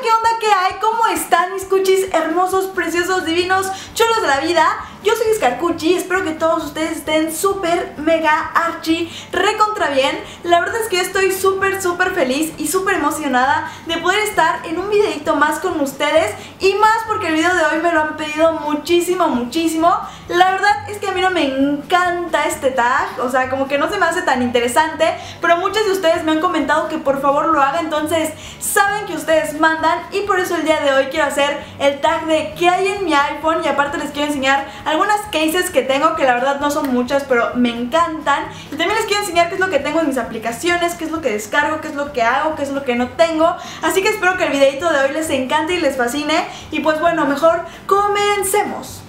¿qué onda? ¿Qué hay? ¿Cómo están mis cuchis hermosos, preciosos, divinos, chulos de la vida? Yo soy Scarcucci, espero que todos ustedes estén súper, mega, archi, recontra bien. La verdad es que estoy súper, súper feliz y súper emocionada de poder estar en un videito más con ustedes Y más porque el video de hoy me lo han pedido muchísimo, muchísimo. La verdad es que a mí no me encanta este tag, o sea, como que no se me hace tan interesante Pero muchos de ustedes me han comentado que por favor lo haga, entonces saben que ustedes mandan Y por eso el día de hoy quiero hacer el tag de qué hay en mi iPhone Y aparte les quiero enseñar algunas cases que tengo que la verdad no son muchas pero me encantan. Y también les quiero enseñar qué es lo que tengo en mis aplicaciones, qué es lo que descargo, qué es lo que hago, qué es lo que no tengo. Así que espero que el videito de hoy les encante y les fascine. Y pues bueno, mejor comencemos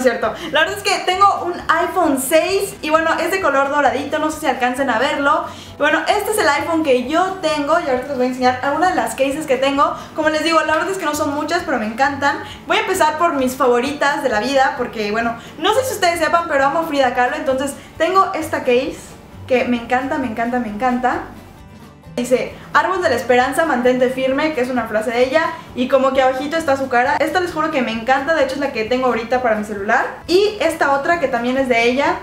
cierto. La verdad es que tengo un iPhone 6 y bueno, es de color doradito, no sé si alcancen a verlo. Bueno, este es el iPhone que yo tengo y ahorita les voy a enseñar algunas de las cases que tengo. Como les digo, la verdad es que no son muchas, pero me encantan. Voy a empezar por mis favoritas de la vida porque, bueno, no sé si ustedes sepan, pero amo Frida Kahlo. Entonces tengo esta case que me encanta, me encanta, me encanta. Dice, árbol de la esperanza, mantente firme, que es una frase de ella Y como que abajito está su cara. Esta les juro que me encanta, de hecho es la que tengo ahorita para mi celular. Y esta otra que también es de ella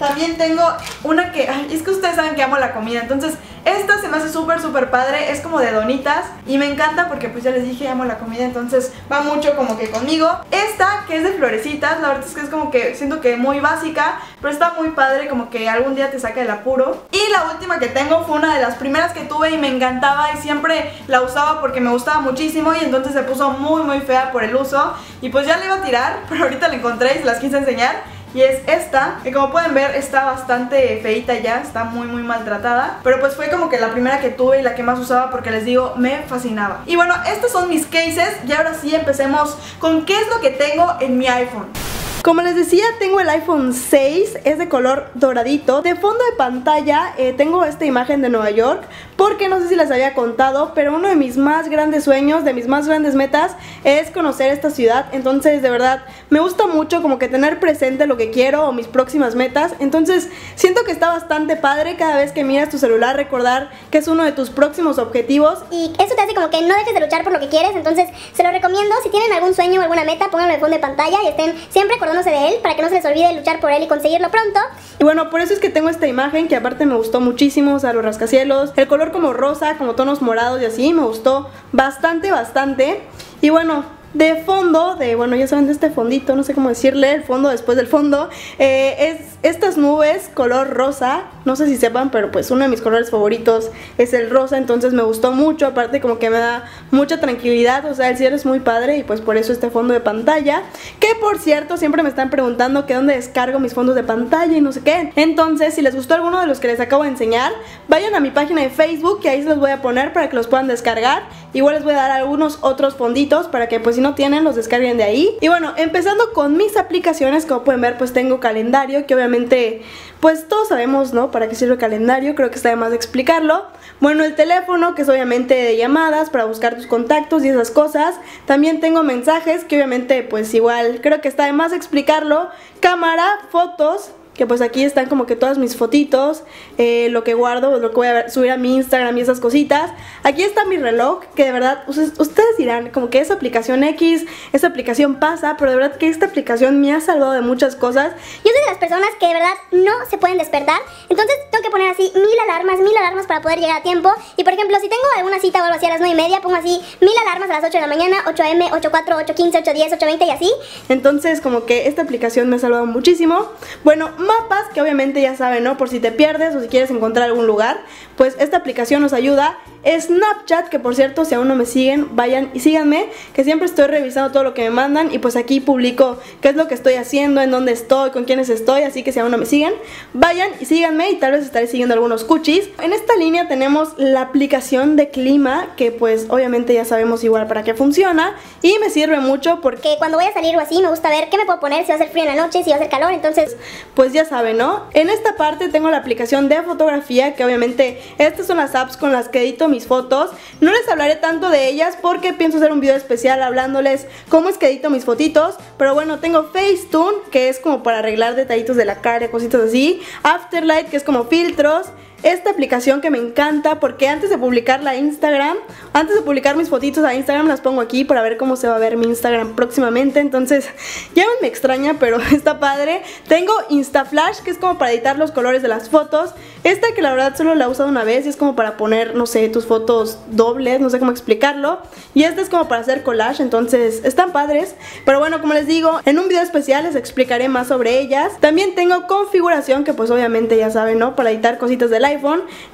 También tengo una que, es que ustedes saben que amo la comida Entonces esta se me hace súper súper padre, es como de donitas y me encanta porque pues ya les dije amo la comida entonces va mucho como que conmigo. Esta que es de florecitas, la verdad es que es como que siento que muy básica, pero está muy padre como que algún día te saca el apuro. Y la última que tengo fue una de las primeras que tuve y me encantaba y siempre la usaba porque me gustaba muchísimo y entonces se puso muy muy fea por el uso y pues ya la iba a tirar, pero ahorita la encontré y se las quise enseñar y es esta, que como pueden ver está bastante feita ya, está muy muy maltratada. Pero pues fue como que la primera que tuve y la que más usaba porque les digo, me fascinaba. Y bueno, estos son mis cases. Y ahora sí empecemos con qué es lo que tengo en mi iPhone como les decía, tengo el iPhone 6, es de color doradito. De fondo de pantalla eh, tengo esta imagen de Nueva York, porque no sé si les había contado, pero uno de mis más grandes sueños, de mis más grandes metas, es conocer esta ciudad. Entonces, de verdad, me gusta mucho como que tener presente lo que quiero o mis próximas metas. Entonces, siento que está bastante padre cada vez que miras tu celular recordar que es uno de tus próximos objetivos. Y eso te hace como que no dejes de luchar por lo que quieres, entonces se lo recomiendo. Si tienen algún sueño o alguna meta, pónganlo de fondo de pantalla y estén siempre de él para que no se les olvide luchar por él y conseguirlo pronto. Y bueno, por eso es que tengo esta imagen que aparte me gustó muchísimo, o sea, los rascacielos, el color como rosa, como tonos morados y así, me gustó bastante, bastante. Y bueno, de fondo, de bueno, ya saben de este fondito, no sé cómo decirle, el fondo después del fondo, eh, es estas nubes color rosa, no sé si sepan, pero pues uno de mis colores favoritos es el rosa, entonces me gustó mucho, aparte como que me da mucha tranquilidad, o sea, el cielo es muy padre y pues por eso este fondo de pantalla, que por cierto siempre me están preguntando que dónde descargo mis fondos de pantalla y no sé qué, entonces si les gustó alguno de los que les acabo de enseñar, vayan a mi página de Facebook que ahí se los voy a poner para que los puedan descargar, igual les voy a dar algunos otros fonditos para que pues si no tienen los descarguen de ahí, y bueno, empezando con mis aplicaciones, como pueden ver pues tengo calendario que obviamente pues todos sabemos, ¿no? Para qué sirve el calendario, creo que está de más explicarlo. Bueno, el teléfono, que es obviamente de llamadas para buscar tus contactos y esas cosas. También tengo mensajes, que obviamente pues igual creo que está de más explicarlo. Cámara, fotos, que pues aquí están como que todas mis fotitos, eh, lo que guardo, lo que voy a subir a mi Instagram y esas cositas. Aquí está mi reloj, que de verdad, ustedes, dirán, como que esa aplicación X, esa aplicación pasa, pero de verdad que esta aplicación me ha salvado de muchas cosas. Yo soy de las personas que de verdad no se pueden despertar, entonces tengo que poner así mil alarmas, mil alarmas para poder llegar a tiempo. Y por ejemplo, si tengo alguna cita o algo así a las 9 y media, pongo así mil alarmas a las 8 de la mañana, 8 am, 8, 4, 8, 15, 8, 10, 8, 20 y así. Entonces como que esta aplicación me ha salvado muchísimo. Bueno, mapas que obviamente ya saben, ¿no? Por si te pierdes o si quieres encontrar algún lugar, pues esta aplicación nos ayuda. Snapchat, que por cierto, si aún no me siguen, vayan y síganme, que siempre estoy revisando todo lo que me mandan y pues aquí publico qué es lo que estoy haciendo, en dónde estoy, con quiénes estoy, así que si aún no me siguen, vayan y síganme y tal vez estaré siguiendo algunos cuchis. En esta línea tenemos la aplicación de clima, que pues obviamente ya sabemos igual para qué funciona y me sirve mucho porque cuando voy a salir o así me gusta ver qué me puedo poner, si va a ser frío en la noche, si va a ser calor, entonces pues ya saben, ¿no? En esta parte tengo la aplicación de fotografía, que obviamente estas son las apps con las que edito mis fotos. No les hablaré tanto de ellas porque pienso hacer un video especial hablándoles cómo es que edito mis fotitos. Pero bueno, tengo Facetune, que es como para arreglar detallitos de la cara, cositas así. Afterlight, que es como filtros esta aplicación que me encanta porque antes de publicarla a Instagram, antes de publicar mis fotitos a Instagram las pongo aquí para ver cómo se va a ver mi Instagram próximamente, entonces ya me extraña pero está padre. Tengo InstaFlash que es como para editar los colores de las fotos, esta que la verdad solo la he usado una vez y es como para poner, no sé, tus fotos dobles, no sé cómo explicarlo, y esta es como para hacer collage, entonces están padres, pero bueno, como les digo, en un video especial les explicaré más sobre ellas. También tengo configuración que pues obviamente ya saben, ¿no? Para editar cositas del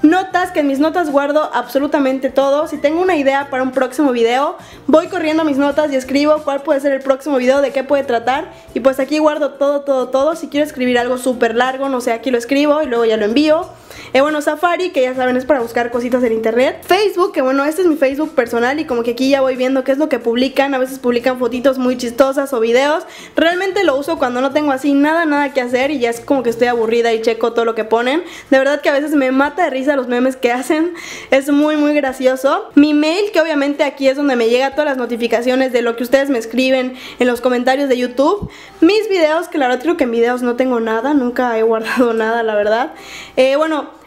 Notas, que en mis notas guardo absolutamente todo. Si tengo una idea para un próximo video, voy corriendo mis notas y escribo cuál puede ser el próximo video, de qué puede tratar. Y pues aquí guardo todo, todo, todo. Si quiero escribir algo súper largo, no sé, aquí lo escribo y luego ya lo envío. Eh, bueno, Safari, que ya saben es para buscar cositas en internet. Facebook, que bueno, este es mi Facebook personal y como que aquí ya voy viendo qué es lo que publican. A veces publican fotitos muy chistosas o videos. Realmente lo uso cuando no tengo así nada, nada que hacer y ya es como que estoy aburrida y checo todo lo que ponen. De verdad que a veces me mata de risa los memes que hacen. Es muy, muy gracioso. Mi mail, que obviamente aquí es donde me llega todas las notificaciones de lo que ustedes me escriben en los comentarios de YouTube. Mis videos, que la verdad creo que en videos no tengo nada, nunca he guardado nada, la verdad. Eh,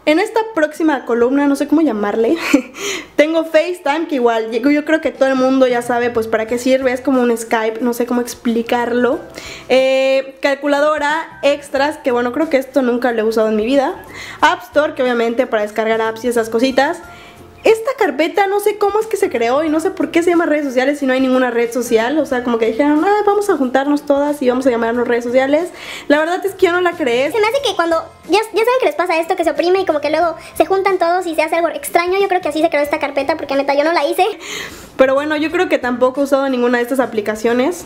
en esta próxima columna, no sé cómo llamarle, tengo FaceTime, que igual yo creo que todo el mundo ya sabe pues para qué sirve, es como un Skype, no sé cómo explicarlo. Eh, calculadora, extras, que bueno, creo que esto nunca lo he usado en mi vida. App Store, que obviamente para descargar apps y esas cositas. Esta carpeta no sé cómo es que se creó y no sé por qué se llama redes sociales si no hay ninguna red social. O sea, como que dijeron, ah, vamos a juntarnos todas y vamos a llamarnos redes sociales. La verdad es que yo no la creé. Se me hace que cuando, ya, ya saben que les pasa esto, que se oprime y como que luego se juntan todos y se hace algo extraño. Yo creo que así se creó esta carpeta porque neta yo no la hice. Pero bueno, yo creo que tampoco he usado ninguna de estas aplicaciones.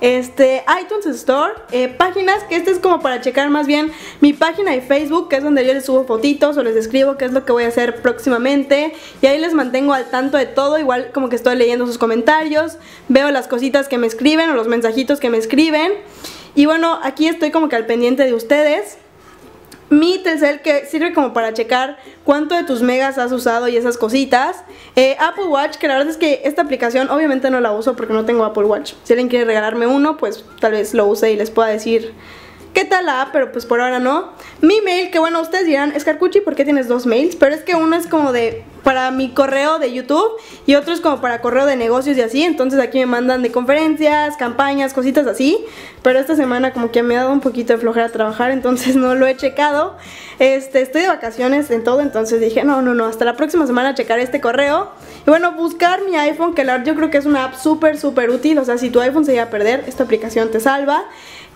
Este, iTunes Store, eh, páginas que este es como para checar más bien mi página de Facebook, que es donde yo les subo fotitos o les escribo qué es lo que voy a hacer próximamente. Y ahí les mantengo al tanto de todo, igual como que estoy leyendo sus comentarios, veo las cositas que me escriben o los mensajitos que me escriben. Y bueno, aquí estoy como que al pendiente de ustedes mi Telcel que sirve como para checar cuánto de tus megas has usado y esas cositas. Eh, Apple Watch, que la verdad es que esta aplicación obviamente no la uso porque no tengo Apple Watch. Si alguien quiere regalarme uno, pues tal vez lo use y les pueda decir qué tal la app, pero pues por ahora no. Mi mail, que bueno, ustedes dirán, Escarcuchi, ¿por qué tienes dos mails? Pero es que uno es como de para mi correo de YouTube y otro es como para correo de negocios y así. Entonces aquí me mandan de conferencias, campañas, cositas así. Pero esta semana como que me ha dado un poquito de flojera trabajar, entonces no lo he checado. Este, estoy de vacaciones en todo, entonces dije, no, no, no, hasta la próxima semana checar este correo. Y bueno, buscar mi iPhone, que la, yo creo que es una app súper, súper útil. O sea, si tu iPhone se iba a perder, esta aplicación te salva.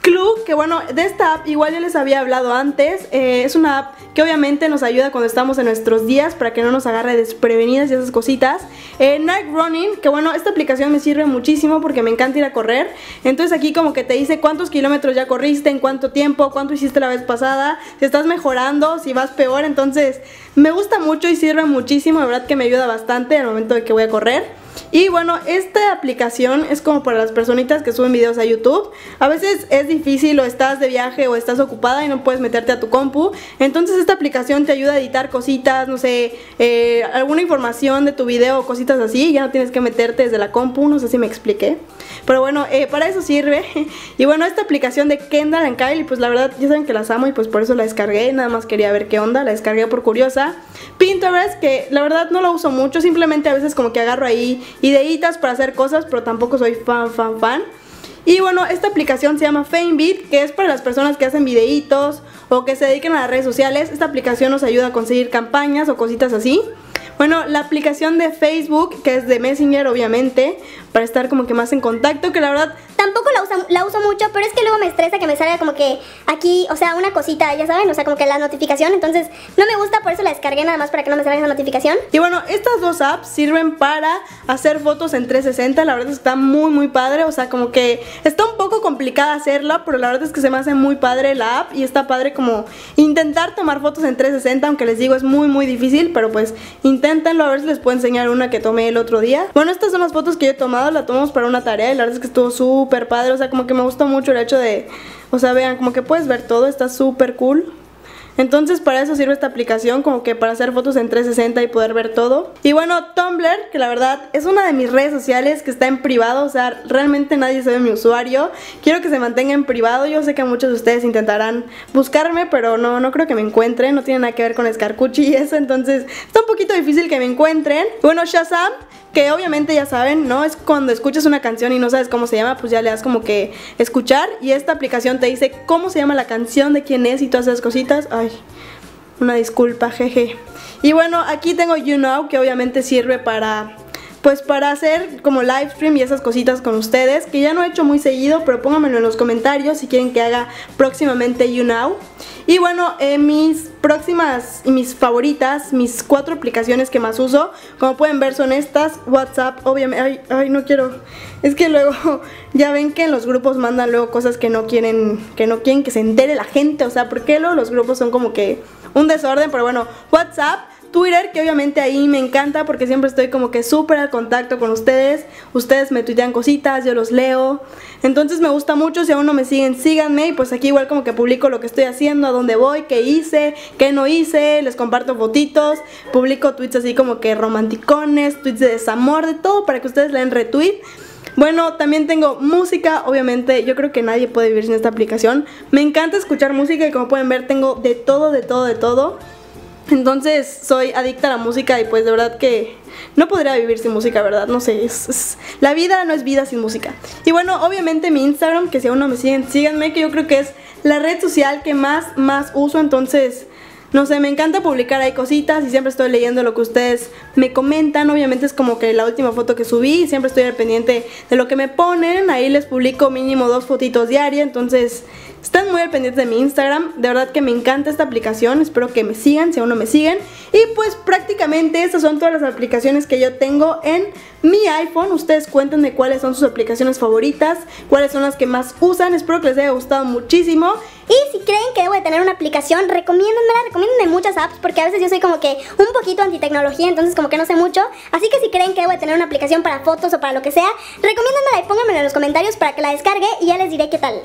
Clue, que bueno, de esta app igual ya les había hablado antes, eh, es una app que obviamente nos ayuda cuando estamos en nuestros días para que no nos agarre desprevenidas y esas cositas. Eh, Night Running, que bueno, esta aplicación me sirve muchísimo porque me encanta ir a correr, entonces aquí como que te dice cuántos kilómetros ya corriste, en cuánto tiempo, cuánto hiciste la vez pasada, si estás mejorando, si vas peor, entonces me gusta mucho y sirve muchísimo, de verdad que me ayuda bastante al momento de que voy a correr. Y bueno, esta aplicación es como para las personitas que suben videos a YouTube. A veces es difícil o estás de viaje o estás ocupada y no puedes meterte a tu compu. Entonces esta aplicación te ayuda a editar cositas, no sé, eh, alguna información de tu video o cositas así. Ya no tienes que meterte desde la compu, no sé si me expliqué. Pero bueno, eh, para eso sirve. Y bueno, esta aplicación de Kendall and Kyle, pues la verdad ya saben que las amo y pues por eso la descargué. Nada más quería ver qué onda, la descargué por curiosa. Pinterest, que la verdad no lo uso mucho, simplemente a veces como que agarro ahí ideitas para hacer cosas, pero tampoco soy fan, fan, fan. Y bueno, esta aplicación se llama FameBeat, que es para las personas que hacen videitos o que se dediquen a las redes sociales. Esta aplicación nos ayuda a conseguir campañas o cositas así. Bueno, la aplicación de Facebook, que es de Messenger obviamente, para estar como que más en contacto, que la verdad tampoco la, uso, la uso mucho, pero es que luego me estresa que me salga como que aquí, o sea, una cosita, ya saben, o sea, como que la notificación, entonces no me gusta, por eso la descargué nada más para que no me salga esa notificación. Y bueno, estas dos apps sirven para hacer fotos en 360, la verdad es que está muy muy padre, o sea, como que está un poco complicada hacerla, pero la verdad es que se me hace muy padre la app y está padre como intentar tomar fotos en 360, aunque les digo es muy muy difícil, pero pues inténtenlo a ver si les puedo enseñar una que tomé el otro día. Bueno, estas son las fotos que yo he tomado, la tomamos para una tarea y la verdad es que estuvo súper padre, o sea, como que me gustó mucho el hecho de, o sea, vean, como que puedes ver todo, está súper cool. Entonces para eso sirve esta aplicación, como que para hacer fotos en 360 y poder ver todo. Y bueno, Tumblr, que la verdad es una de mis redes sociales que está en privado, o sea, realmente nadie sabe mi usuario. Quiero que se mantenga en privado, yo sé que muchos de ustedes intentarán buscarme, pero no, no creo que me encuentren, no tiene nada que ver con Scarcucci y eso, entonces está un poquito difícil que me encuentren. Bueno, Shazam que obviamente ya saben, ¿no? Es cuando escuchas una canción y no sabes cómo se llama, pues ya le das como que escuchar y esta aplicación te dice cómo se llama la canción, de quién es y todas esas cositas. Ay, una disculpa, jeje. Y bueno, aquí tengo You Know, que obviamente sirve para pues para hacer como live stream y esas cositas con ustedes, que ya no he hecho muy seguido, pero pónganmelo en los comentarios si quieren que haga próximamente You Now. Y bueno, eh, mis próximas y mis favoritas, mis cuatro aplicaciones que más uso, como pueden ver son estas, WhatsApp, obviamente, ay, ay, no quiero, es que luego ya ven que en los grupos mandan luego cosas que no quieren, que no quieren que se entere la gente, o sea, porque luego los grupos son como que un desorden, pero bueno, WhatsApp, Twitter, que obviamente ahí me encanta porque siempre estoy como que súper al contacto con ustedes. Ustedes me tuitean cositas, yo los leo. Entonces me gusta mucho, si aún no me siguen, síganme. Y pues aquí igual como que publico lo que estoy haciendo, a dónde voy, qué hice, qué no hice. Les comparto fotitos, publico tweets así como que romanticones, tweets de desamor, de todo para que ustedes den retweet. Bueno, también tengo música, obviamente yo creo que nadie puede vivir sin esta aplicación. Me encanta escuchar música y como pueden ver tengo de todo, de todo, de todo. Entonces soy adicta a la música y pues de verdad que no podría vivir sin música, ¿verdad? No sé, es, la vida no es vida sin música. Y bueno, obviamente mi Instagram, que si aún no me siguen, síganme, que yo creo que es la red social que más, más uso, entonces... No sé, me encanta publicar ahí cositas y siempre estoy leyendo lo que ustedes me comentan. Obviamente es como que la última foto que subí y siempre estoy al pendiente de lo que me ponen. Ahí les publico mínimo dos fotitos diarias, entonces están muy al pendiente de mi Instagram. De verdad que me encanta esta aplicación. Espero que me sigan si aún no me siguen. Y pues prácticamente estas son todas las aplicaciones que yo tengo en mi iPhone. Ustedes cuéntenme cuáles son sus aplicaciones favoritas, cuáles son las que más usan. Espero que les haya gustado muchísimo. Y si creen que debo de tener una aplicación, recomiéndenmela, recomiéndenme muchas apps porque a veces yo soy como que un poquito anti-tecnología, entonces como que no sé mucho. Así que si creen que debo de tener una aplicación para fotos o para lo que sea, recomiéndenmela y pónganmela en los comentarios para que la descargue y ya les diré qué tal.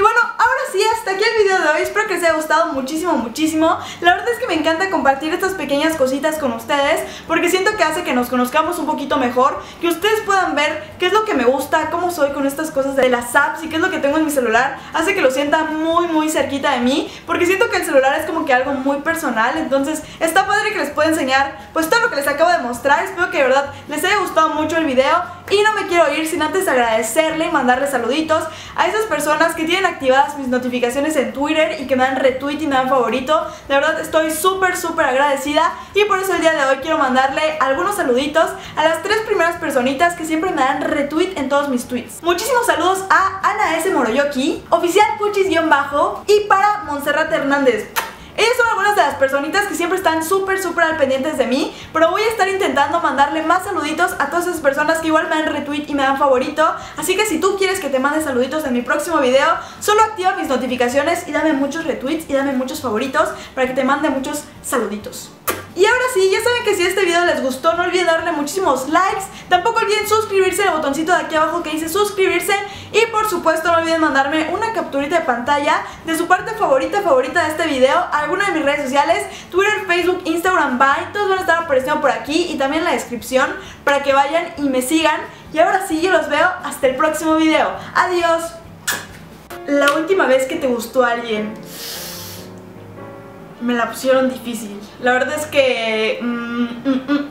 Y bueno, ahora sí, hasta aquí el video de hoy. Espero que les haya gustado muchísimo, muchísimo. La verdad es que me encanta compartir estas pequeñas cositas con ustedes porque siento que hace que nos conozcamos un poquito mejor, que ustedes puedan ver qué es lo que me gusta, cómo soy con estas cosas de las apps y qué es lo que tengo en mi celular. Hace que lo sienta muy, muy cerquita de mí porque siento que el celular es como que algo muy personal. Entonces está padre que les pueda enseñar pues todo lo que les acabo de mostrar. Espero que de verdad les haya gustado mucho el video. Y no me quiero ir sin antes agradecerle y mandarle saluditos a esas personas que tienen activadas mis notificaciones en Twitter y que me dan retweet y me dan favorito. De verdad estoy súper, súper agradecida y por eso el día de hoy quiero mandarle algunos saluditos a las tres primeras personitas que siempre me dan retweet en todos mis tweets. Muchísimos saludos a Ana S. Moroyoki, oficial Puchis-bajo y para Montserrat Hernández. Ellas son algunas de las personitas que siempre están súper, súper al pendientes de mí, pero voy a estar intentando mandarle más saluditos a todas esas personas que igual me dan retweet y me dan favorito, así que si tú quieres que te mande saluditos en mi próximo video, solo activa mis notificaciones y dame muchos retweets y dame muchos favoritos para que te mande muchos saluditos. Y ahora sí, ya saben que si este video les gustó, no olviden darle muchísimos likes. Tampoco olviden suscribirse al botoncito de aquí abajo que dice suscribirse. Y por supuesto no olviden mandarme una capturita de pantalla de su parte favorita, favorita de este video alguna de mis redes sociales. Twitter, Facebook, Instagram, Vine. Todos van a estar apareciendo por aquí y también en la descripción para que vayan y me sigan. Y ahora sí, yo los veo hasta el próximo video. Adiós. La última vez que te gustó alguien me la pusieron difícil. La verdad es que... Mm, mm, mm,